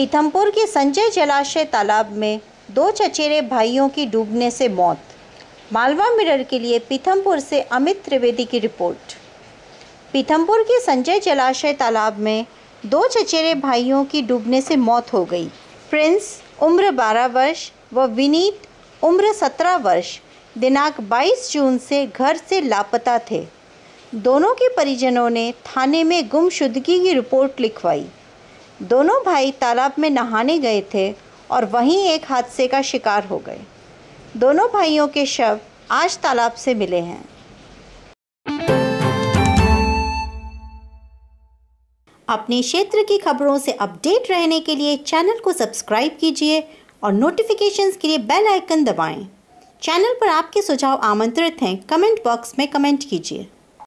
पीथमपुर के संजय जलाशय तालाब में दो चचेरे भाइयों की डूबने से मौत। मालवा मिरर के लिए पीथमपुर से अमित त्रिवेदी की रिपोर्ट। पीथमपुर के संजय जलाशय तालाब में दो चचेरे भाइयों की डूबने से मौत हो गई। प्रिंस, उम्र 12 वर्ष व विनीत, उम्र 17 वर्ष, दिनांक 22 जून से घर से लापता थे। दोनों के परिजनों ने थाने में गुमशुदगी की रिपोर्ट लिखवाई। दोनों भाई तालाब में नहाने गए थे और वहीं एक हादसे का शिकार हो गए। दोनों भाइयों के शव आज तालाब से मिले हैं। अपने क्षेत्र की खबरों से अपडेट रहने के लिए चैनल को सब्सक्राइब कीजिए और नोटिफिकेशंस के लिए बेल आइकन दबाएँ। चैनल पर आपके सुझाव आमंत्रित हैं कमेंट बॉक्स में कमेंट कीजिए।